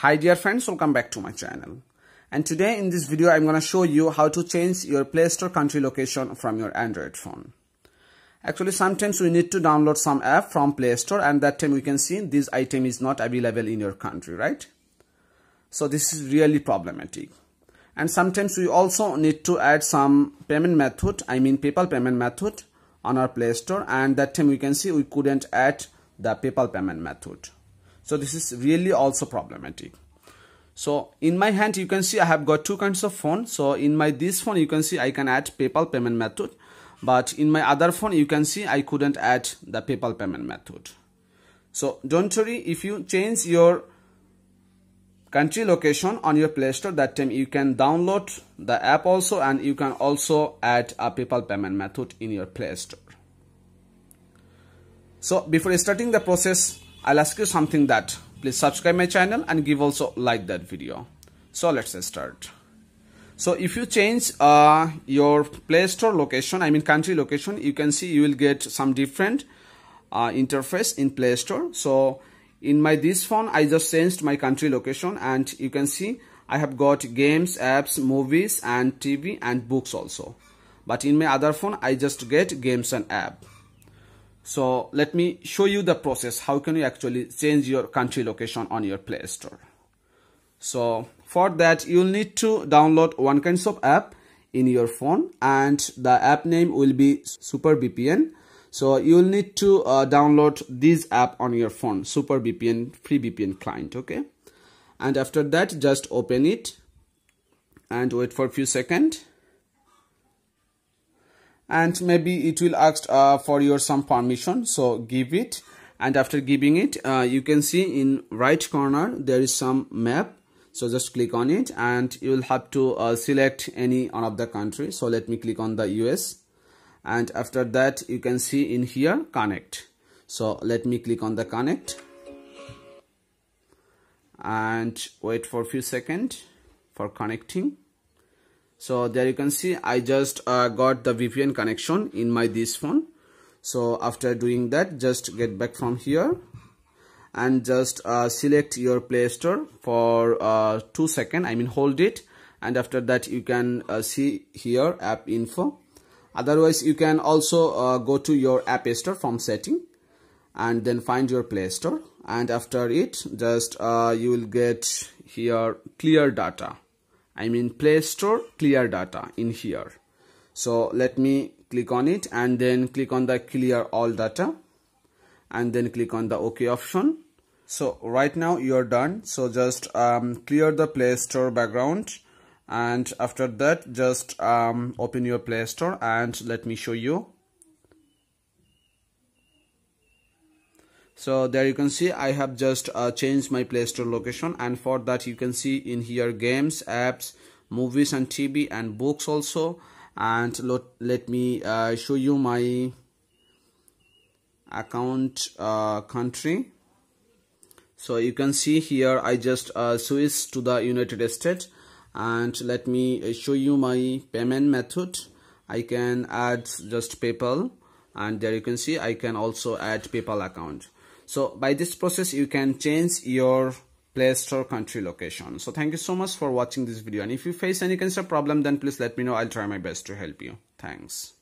Hi dear friends, welcome back to my channel. And today in this video, I'm going to show you how to change your Play Store country location from your Android phone. Actually, sometimes we need to download some app from Play Store and that time we can see this item is not available in your country, right? So this is really problematic. And sometimes we also need to add some payment method, I mean PayPal payment method on our Play Store and that time we can see we couldn't add the PayPal payment method so this is really also problematic. So in my hand you can see i have got two kinds of phone. So in my this phone you can see i can add paypal payment method. But in my other phone you can see i couldn't add the paypal payment method. So don't worry if you change your country location on your play store that time you can download the app also and you can also add a paypal payment method in your play store. So before starting the process I'll ask you something that please subscribe my channel and give also like that video. So let's start. So if you change uh, your Play Store location, I mean country location, you can see you will get some different uh, interface in Play Store. So in my this phone, I just changed my country location and you can see I have got games, apps, movies and TV and books also. But in my other phone, I just get games and app so let me show you the process. How can you actually change your country location on your play store? So for that you'll need to download one kinds of app in your phone and the app name will be super vpn so you'll need to uh, download this app on your phone super vpn free vpn client okay? And after that just open it and wait for a few seconds and maybe it will ask uh, for your some permission. So give it. And after giving it uh, you can see in right corner there is some map. So just click on it and you will have to uh, select any one of the country. So let me click on the US and after that you can see in here connect. So let me click on the connect. And wait for a few seconds for connecting so there you can see i just uh, got the vpn connection in my this phone. So after doing that just get back from here and just uh, select your play store for uh, two second i mean hold it. And after that you can uh, see here app info. Otherwise you can also uh, go to your app store from setting and then find your play store. And after it just uh, you will get here clear data I mean Play Store clear data in here. So let me click on it and then click on the clear all data and then click on the OK option. So right now you're done. So just um, clear the Play Store background and after that just um, open your Play Store and let me show you so there you can see i have just uh, changed my play store location and for that you can see in here games apps movies and tv and books also. And let, let me uh, show you my account uh, country. So you can see here i just uh, switched to the united states and let me uh, show you my payment method. I can add just paypal and there you can see i can also add paypal account so by this process you can change your play store country location. So thank you so much for watching this video. And if you face any kind of problem then please let me know. I'll try my best to help you. Thanks